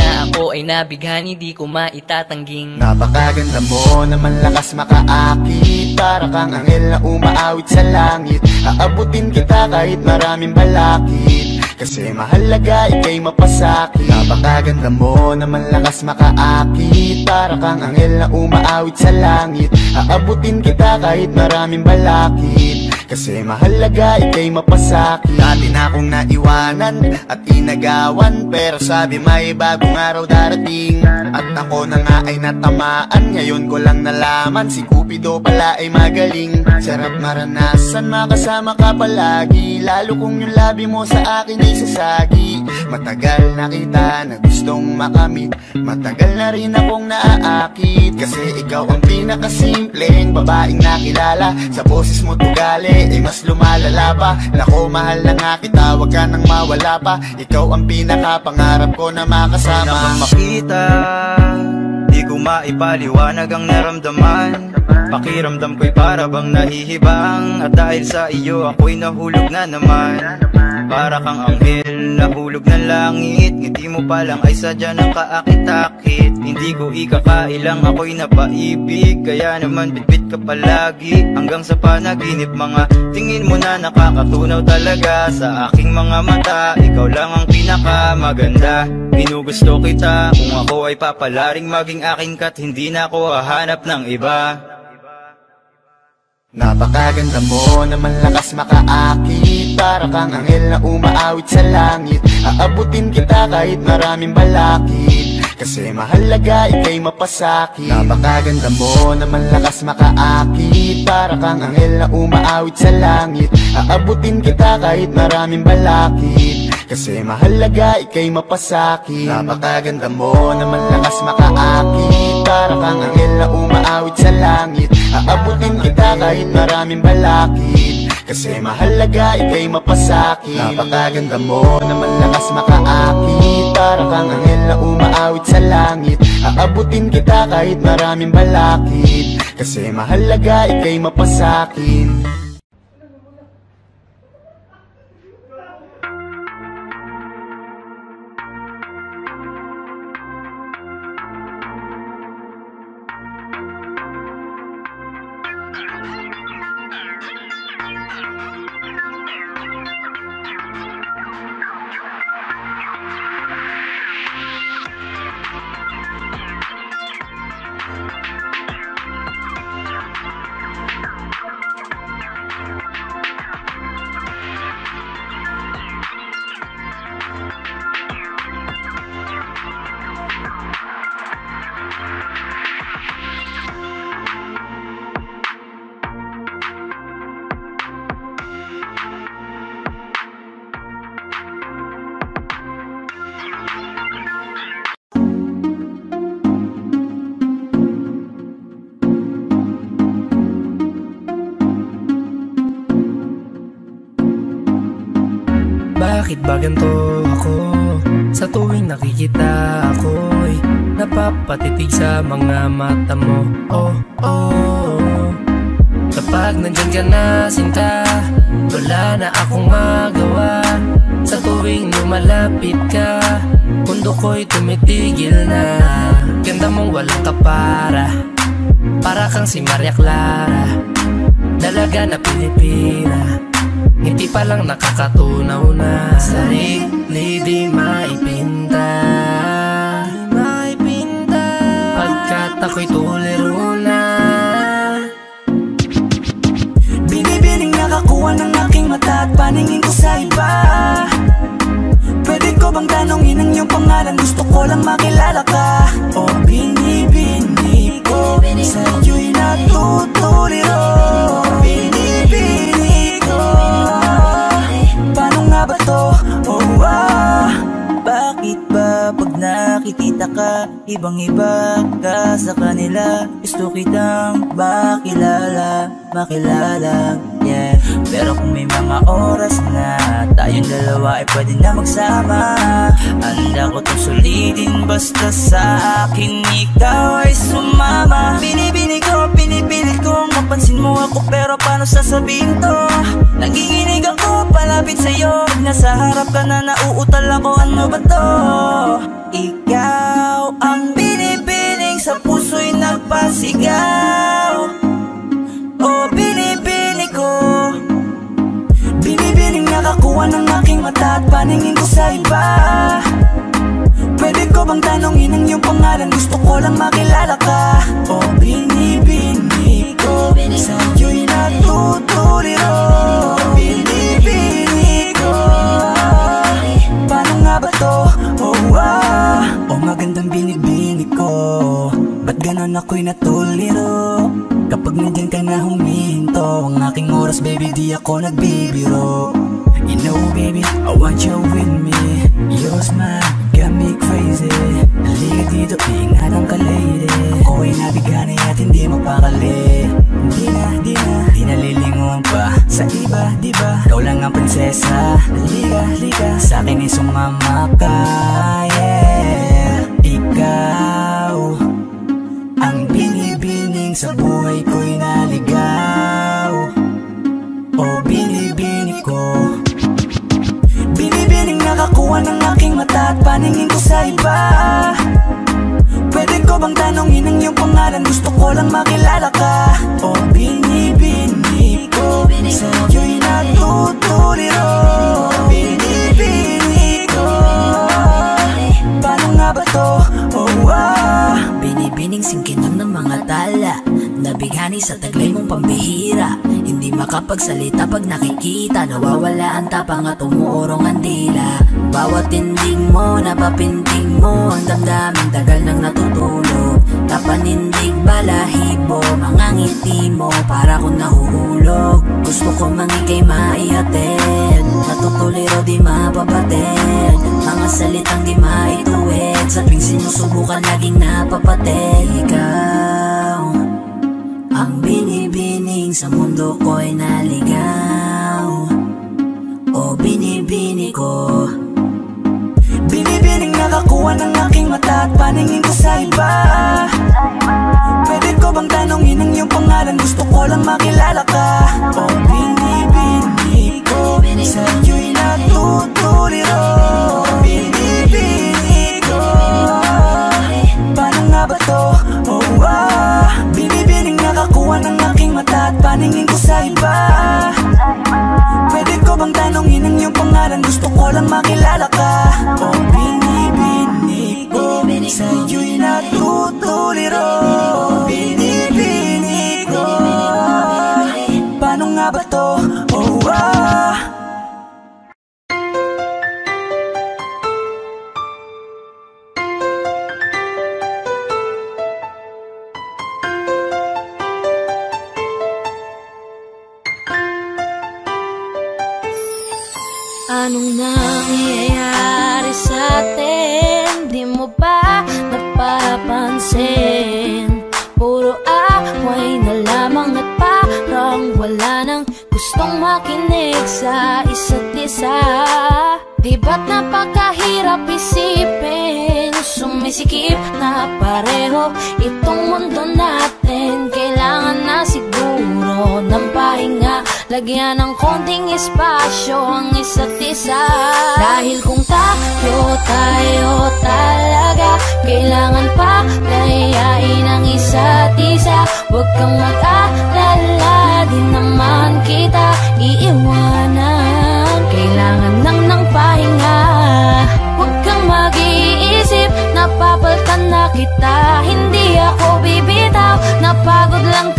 Na ako ay nabighani di ko maitatangging Napakaganda mo naman lakas makaakit. Para kang anghel na umaawit sa langit. Aabutin kita kahit maraming balakid Kasi mahalaga ikay mapasakit. Napakaganda mo naman lakas makaakit. Para kang anghel na umaawit sa langit. Aabutin kita kahit maraming balakid Kasi mahalaga ikay mapasakit Dati na akong naiwanan at inagawan. Pero sabi may bagong araw darating. At ako na nga ay natamaan. Ngayon ko lang nalaman si Cupido pala ay magaling. Sarap maranasan makasama ka palagi. Lalo kung yung labi mo sa akin ay sasagi Matagal na kita na gustong makamit. Matagal na rin akong naaakit. Kasi ikaw ang pinakasimpleng babaeng nakilala. Sa boses mo tugali ay mas lumalala pa. Nako mahal na nga kita wag ka nang mawala pa. Ikaw ang pinakapangarap ko na makasama. Di na kang makita Di ko maipaliwanag ang naramdaman. Pakiramdam ko'y para bang nahihibang. At dahil sa iyo ako'y nahulog na naman Para kang anghel nahulog ng langit. Ngiti mo pa lang ay sadya ng kaakit-akit. Hindi ko ikakailang ako'y napaibig. Kaya naman bitbit ka palagi. Hanggang sa panaginip mga tingin mo na nakakatunaw talaga Sa aking mga mata. Ikaw lang ang pinakamaganda. Ginugusto kita. Kung ako ay papalaring maging akin Kat hindi na ako hahanap ng iba. Napakaganda mo naman lakas makaakit Para kang anghel na umaawit sa langit. Aabutin kita kahit maraming balakid. Kasi mahalaga ikay mapasakit. Napakaganda mo naman lakas makaakit. Para kang anghel na umaawit sa langit. Aabutin kita kahit maraming balakid. Kasi mahalaga ikay mapasakit. Napakaganda mo naman lakas makaakit. Para kang anghel na umaawit sa langit. Aabutin kita kahit maraming balakid Kasi mahalaga ikay mapasakit. Napakaganda mo. Naman lakas makaakit. Para kang anghel na umaawit sa langit. Aabutin kita kahit maraming balakid. Kasi mahalaga ikay mapasakin mata mo. Oh, oh. Kapag nandyan ka na, sinta Wala na akong magawa. Sa tuwing lumalapit ka Mundo ko'y tumitigil na. Ganda mong walang kapara Para kang si Maria Clara. Dalaga na Pilipina Hindi pa lang nakakatunaw na. Sarili di paningin ko sa iba Pwede ko bang tanongin ang iyong pangalan Gusto ko lang makilala ka O binibini ko Sa'yo'y natutuliro Binibini ko Paano nga ba to? Oh ah Bakit ba pag nakikita ka Ibang iba ka sa kanila Gusto kitang makilala Makilala Yeah Pero kung may mga oras na Tayong dalawa ay pwede na magsama. Handa ko tong sulitin Basta sa akin ikaw ay sumama. Binibini ko, pinipilit kong mapansin mo ako Pero paano sasabihin to? Nanginginig ako palapit sa'yo. Pag nasa harap ka na nauutal ako Ano ba to? Ikaw ang binibining sa puso'y nagpasigaw paningin ko sa iba. Pwede ko bang tanongin ang iyong pangalan? Gusto ko lang makilala ka. O binibini ko Sa'yo'y natutuliro Binibini ko. Paano nga ba to? Oh ah. O magandang binibini ko. Ba't ganon ako'y natuliro Kapag nandyan ka na huminto Ang aking oras baby di ako nagbibiro You know baby, I want you with me. Your smile got me crazy. Halika dito, ingatan ka lady Ako ay nabigani at hindi mapakali. Di na, di na, di nalilingon pa. Sa iba, di ba? Ikaw lang ang prinsesa. Halika, halika, sa akin ay sumama ka. Yeah, ikaw Ang binibining sa buhay nakakuha ng aking mata At paningin ko sa iba. Pwede ko bang tanongin ang iyong pangalan? Gusto ko lang makilala ka. O binibini ko Sa'yo'y natutuliro Binibini ko. Paano nga ba to? Oh ah. Binibining singkinang ng mga tala Nabighani sa taglay mong pambihira. Hindi makapagsalita pag nakikita. Nawawala ang tapang at umuurong ang dila. Bawat tinding mo, napapinting mo. Ang damdamin tagal nang natutulog. Napanindig balahibo. Mga ngiti mo para kong nahuhulog. Gusto ko mangikay maihatid Natutuliro di mapabatid Mga salitang di maituwid. Sa tuwing sinusubukan laging napapatid Ikaw Ang binibining sa mundo ko'y naligaw O binibini ko. Binibining nakakuha ng aking mata At paningin ko sa iba. Pwede ko bang tanongin ang iyong pangalan? Gusto ko lang makilala ka. O binibini ko Sa'yo'y natutuliro Binibini paningin ko sa iba. Pwede ko bang tanongin ang iyong pangalan? Gusto ko lang makilala ka. O binibini ko Sa'yo'y natutuliro gustong makinig sa isa't isa. Di At napakahirap isipin? Sumisikip na pareho Itong mundo natin. Kailangan na siguro ng pahinga. Lagyan ng konting espasyo ang isa't isa. Dahil kung tayo, tayo talaga Kailangan pa layain ang isa't isa. Huwag kang mag-alala, kita. Hindi ako bibitaw, napagod lang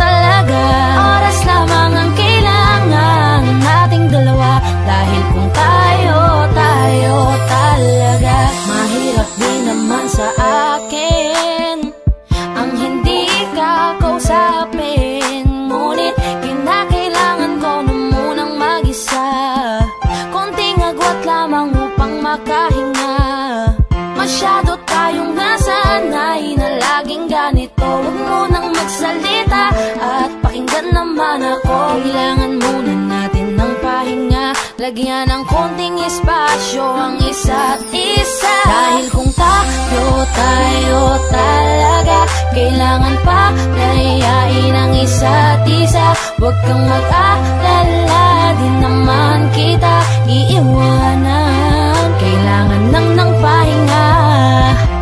Lagyan ng konting espasyo ang isa't isa. Dahil kung tayo, tayo talaga Kailangan pa layain ang isa't isa. Huwag kang mag-alala, di naman kita iiwanan. Kailangan nang ng pahinga.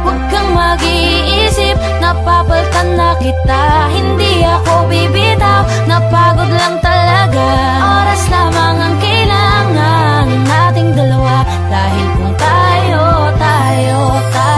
Huwag kang mag-iisip, napapaltan na kita. Hindi ako bibitaw, napagod lang talaga. Oras lamang ang kailangan nating dalawa. Dahil kung tayo, tayo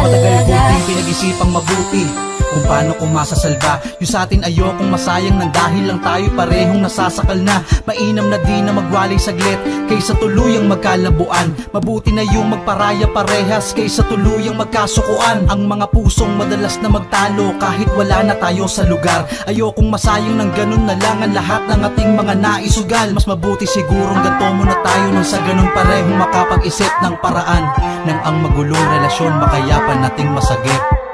Matagal talaga. din pinag-isipang mabuti kung paano ko masasalba. Yung sa atin ayokong masayang nang dahil lang tayo parehong nasasakal na. Mainam na di na magwalay saglit Kaysa tuluyang magkalabuan. Mabuti na yung magparaya parehas Kaysa tuluyang magkasukuan. Ang mga pusong madalas na magtalo Kahit wala na tayo sa lugar. Ayokong masayang ng ganun na lang Ang lahat ng ating mga naisugal. Mas mabuti sigurong ganto muna tayo Nang sa ganun parehong makapag-isip ng paraan Nang ang magulong relasyon makayapan nating masagip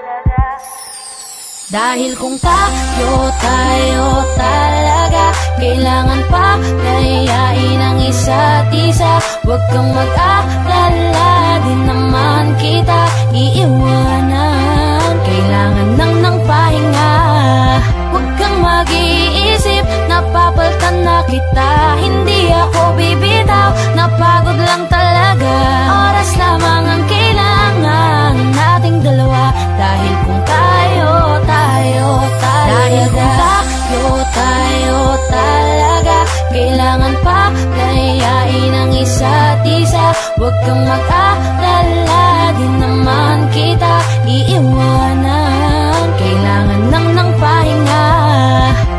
Dahil kung tayo, tayo talaga Kailangan pa layain ang isa't isa. Huwag kang mag-alala, di naman kita iiwanan. Kailangan nang ng pahinga. Huwag kang mag-iisip, napapaltan na kita. Hindi ako bibitaw, napagod lang talaga. Oras lamang ang kailangan nating dalawa. Dahil Dahil kung tayo, tayo talaga Kailangan pa layain ang isa't isa. Huwag kang mag-alala, di naman kita iiwanan. Kailangan nang ng pahinga.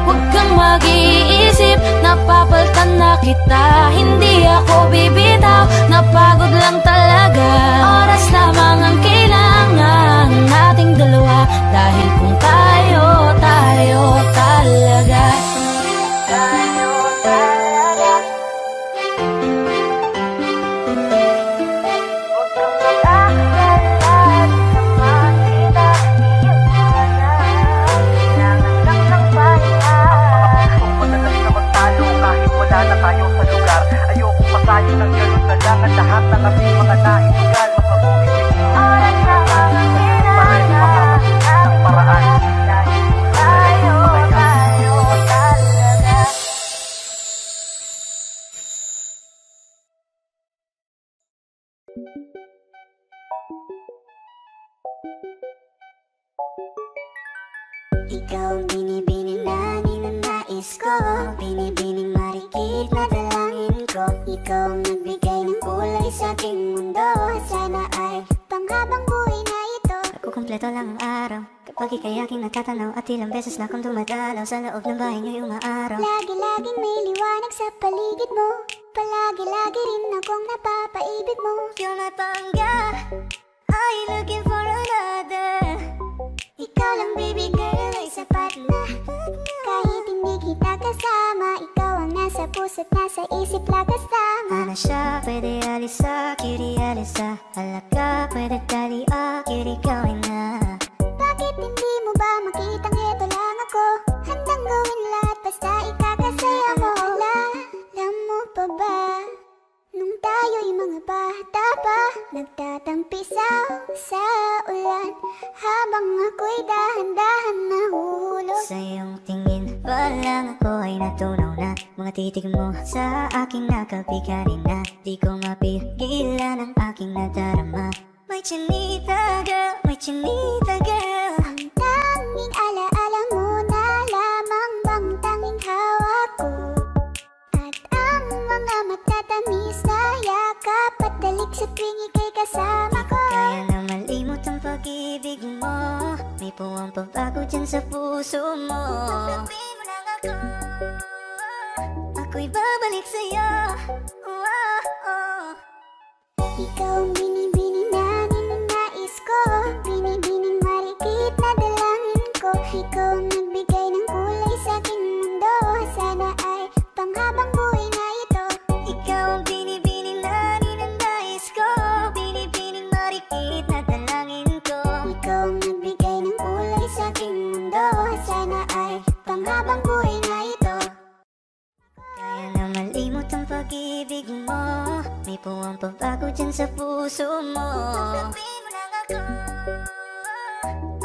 Huwag kang mag-iisip, napapaltan na kita. Hindi ako bibitaw, napagod lang talaga. Oras lamang ang Ng ating mga naisugal Mas mabuti siguro Oras lamang ang paraan Ikaw ang binibining na ninanais ko. Binibining marikit na ito Kukumpleto lang ang araw. Kapag ika'y aking natatanaw At ilang beses na akong dumadalaw Sa loob ng bahay niyo'y umaaraw. Lagi-laging may liwanag sa paligid mo. Palagi-lagi rin akong napapaibig mo. You're my pangga you looking for another? Ikaw lang baby girl ay sapat na. Kahit hindi kita kasama. Ikaw ang nasa puso't nasa isip lakas tama Ano siya? Pwede alisa, cutie alisa. Halaka, pwede dali, ah, cutie gawin na. Bakit hindi mo ba makitang heto lang ako? Handang gawin lahat basta ikakasaya mo. Alam mo pa ba Nung tayo'y mga bata pa Nagtatampisaw sa ulan. Habang ako'y dahan-dahan nahuhulog. Sa iyong tingin pa lang ako ay natunaw na. Mga titig mo sa aking nakapigarin na Di ko mapigilan ang aking nadarama. My chinita girl, my chinita girl Ang tanging alaala -ala mo na lamang bang tanging hawak ko? Mga matatamis na yakap at dalik sa tuwing ika'y kasama ko. Kaya na malimot ang pag-ibig mo. May puwang pabago dyan sa puso mo. Tanggapin mo lang ako. Ako'y babalik sa'yo. Oh, oh. Ikaw ang binibining pag-ibig mo. May puwang pabago dyan sa puso mo. Tanggapin mo lang ako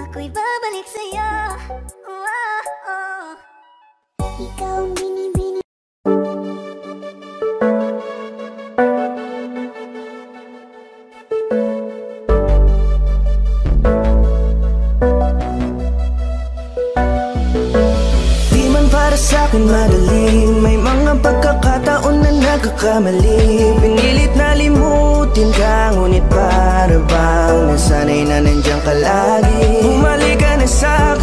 Ako'y babalik sa'yo. Oh, oh. Ikaw ang binibining Di man para sa akin magaling May mga pagkakataon na nagkakamali Pinilit na limutin ka Ngunit para bang Nasanay na nandiyan ka lagi. Bumalik ka na sa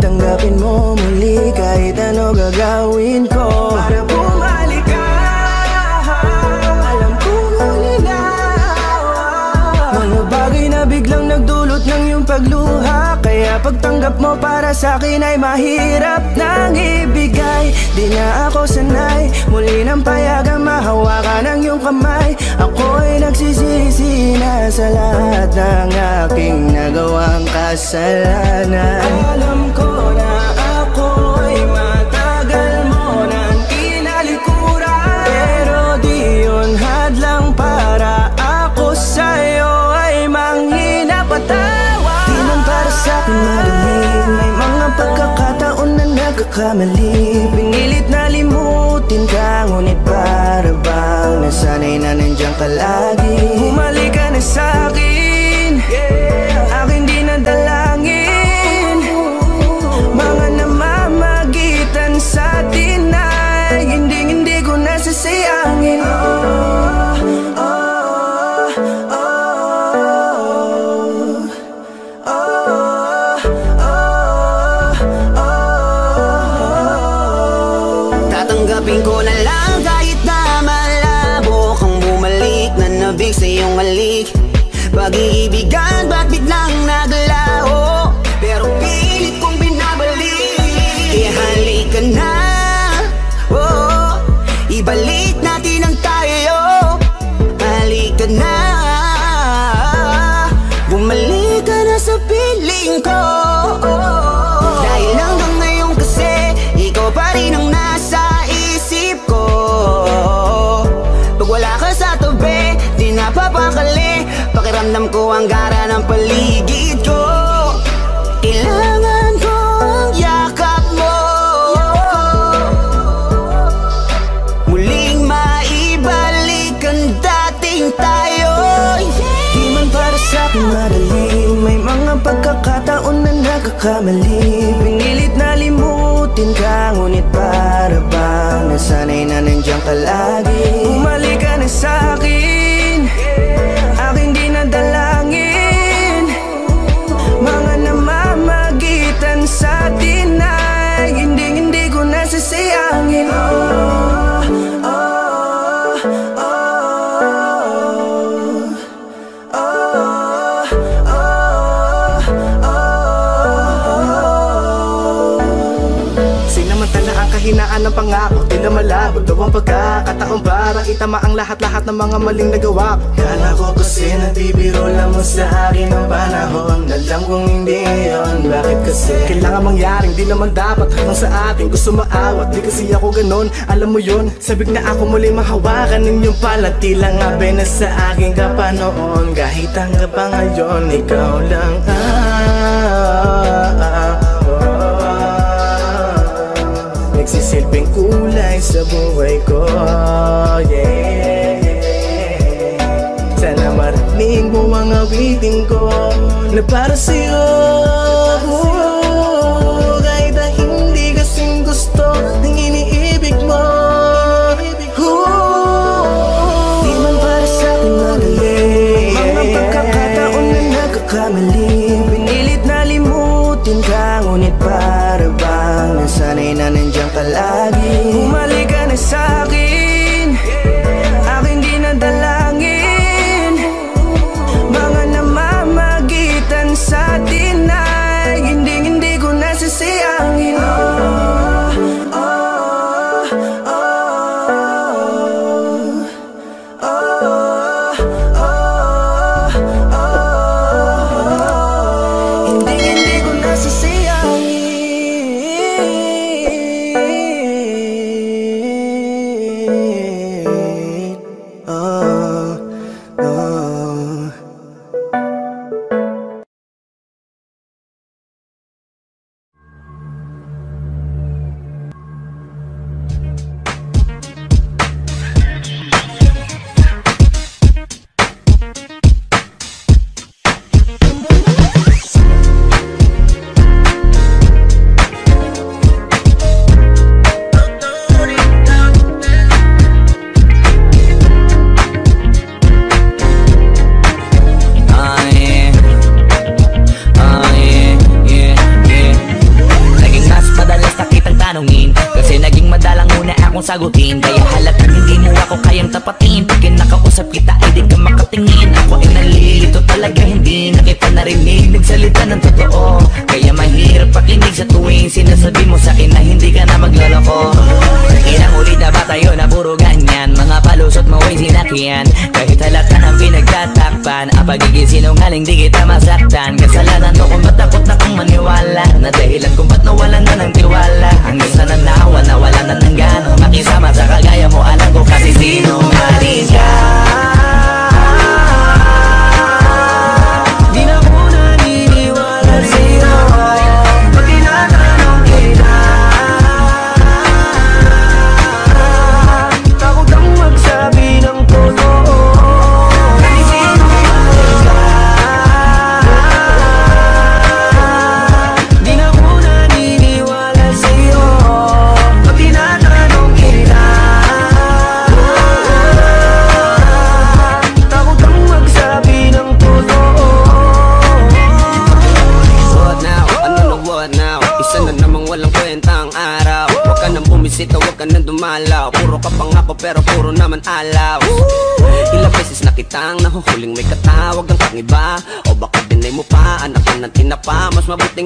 Tanggapin mo pagtanggap mo para sa akin ay mahirap nang ibigay. Di na ako sanay. Muli nang payagang mahawakan ang iyong kamay. Ako'y nagsisisi na sa lahat ng aking nagawang kasalanan. Alam ko na ako'y matagal mo nang kinalikuran. Pero di yun hadlang para ako sa'yo ay manghina patawa Di man pagkakataon na nagkakamali. Pinilit na limutin ka Ngunit para bang Nasanay na nandiyan ka lagi. Bumalik ka na sa'kin Aking na nagkakamali. Pinilit na limutin ka Ngunit para bang Nasanay na nandiyan ka pangako Di na malabo. Daw ang pagkakataon Para itama ang lahat-lahat ng mga maling nagawa ko. Kala ko kasi nagbibiro lamang sa akin ang panahon. Alam kong hindi yon bakit kasi? Kailangan mangyaring di naman dapat. Nang sa atin gusto maawat Di kasi ako ganon, alam mo yon Sabik na ako muli mahawakan ninyong pala Tila nga na sa akin ka pa noon Kahit hanggang pa ngayon, ikaw lang ah aking kulay sa buhay ko yeah. Sana marinig mo ang awitin ko Na para sa'yo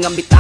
ang bitaw.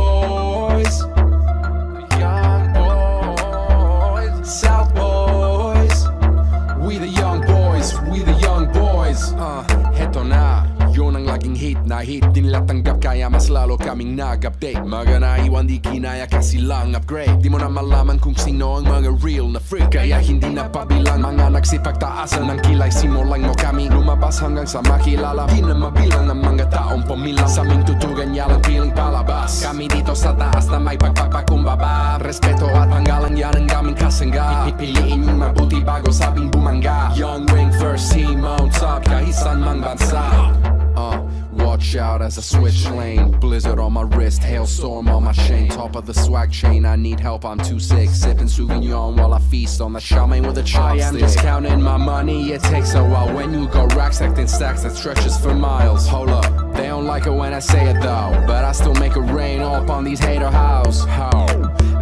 boys. Laging hit na hit Di nila kaya mas lalo kaming nag-update. Mga naiwan di kinaya kasi lang upgrade. Di mo na malaman kung sino ang mga real na freak. Kaya hindi na pabilang. Mga nagsipagtaasan ng kilay Simulan mo kami lumabas hanggang sa makilala. Di na mabilang ang mga taong pumilang. Sa aming tutugan yalang piling palabas. Kami dito sa taas na may pagpapakumbaba. Respeto at hanggalan yan ang aming kasangga. Pipiliin yung mabuti bago sabing bumangga. Young Wing first team on top kahit saan mang bansa. Uh, watch out as I switch lane. Blizzard on my wrist, hailstorm on my chain. Top of the swag chain, I need help, I'm too sick. Sipping Sauvignon while I feast on the shaman with a chopstick. I am just counting my money, it takes a while. When you go racks, acting stacks that stretches for miles. Hold up, they don't like it when I say it though. But I still make it rain up on these hater house. How?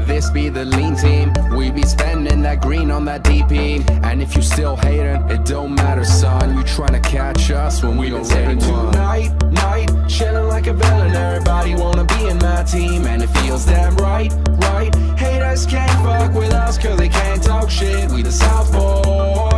This be the lean team. We be spending that green on that DP. And if you still hating, it don't matter, son. You tryna catch us when we already won. Night, night, chilling like a villain. Everybody wanna be in my team, and it feels damn right, right. Haters can't fuck with us, cause they can't talk shit. We the South Boys.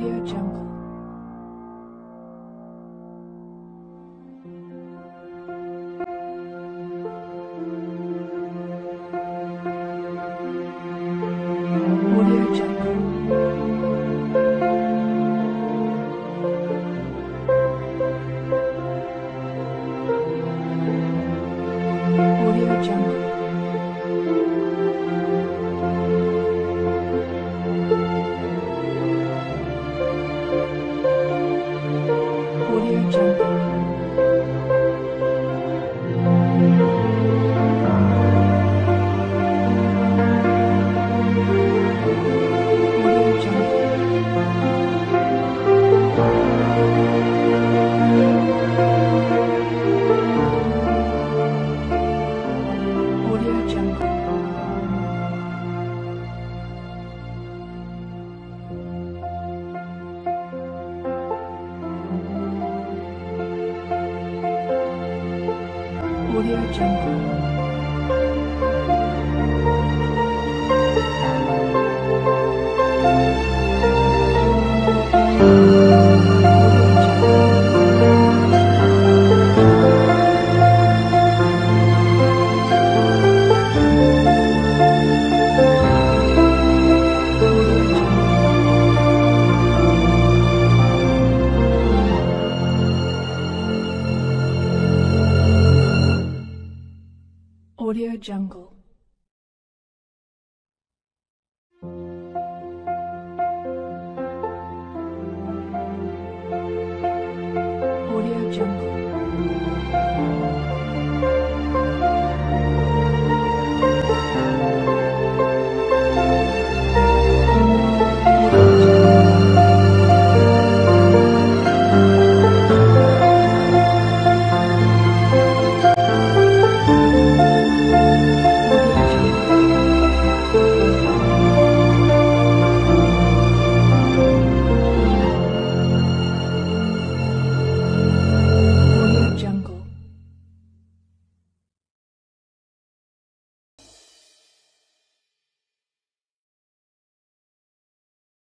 Audio Jungle.